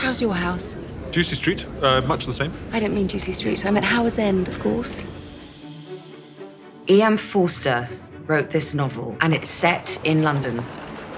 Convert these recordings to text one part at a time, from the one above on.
How's your house? Ducie Street, uh, much the same. I didn't mean Ducie Street. I meant Howards End, of course. E.M. Forster wrote this novel, and it's set in London.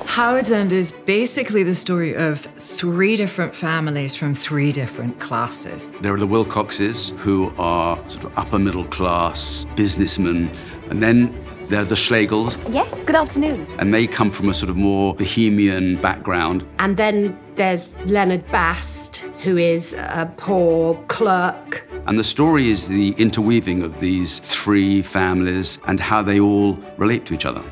Howards End is basically the story of three different families from three different classes. There are the Wilcoxes, who are sort of upper middle class businessmen, and then there are the Schlegels, Yes, good afternoon. and they come from a sort of more bohemian background. And then there's Leonard Bast, who is a poor clerk. And the story is the interweaving of these three families and how they all relate to each other.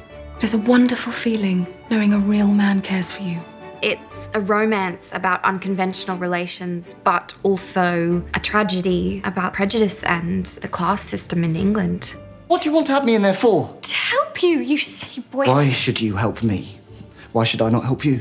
It's a wonderful feeling knowing a real man cares for you. It's a romance about unconventional relations, but also a tragedy about prejudice and the class system in England. What do you want to have me in there for? To help you, you silly boy. Why should you help me? Why should I not help you?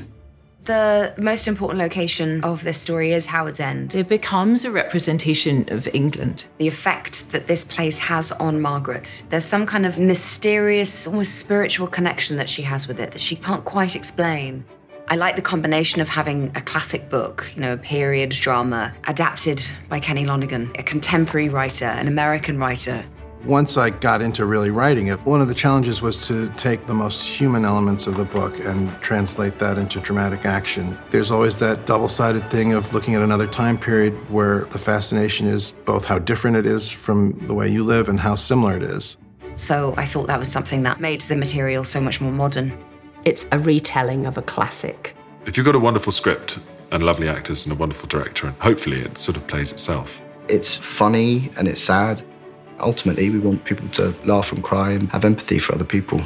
The most important location of this story is Howards End. It becomes a representation of England. The effect that this place has on Margaret. There's some kind of mysterious, almost spiritual connection that she has with it that she can't quite explain. I like the combination of having a classic book, you know, a period drama, adapted by Kenny Lonergan, a contemporary writer, an American writer, Once I got into really writing it, one of the challenges was to take the most human elements of the book and translate that into dramatic action. There's always that double sided thing of looking at another time period where the fascination is both how different it is from the way you live and how similar it is. So I thought that was something that made the material so much more modern. It's a retelling of a classic. If you've got a wonderful script and lovely actors and a wonderful director, and hopefully it sort of plays itself. It's funny and it's sad. Ultimately, we want people to laugh and cry and have empathy for other people.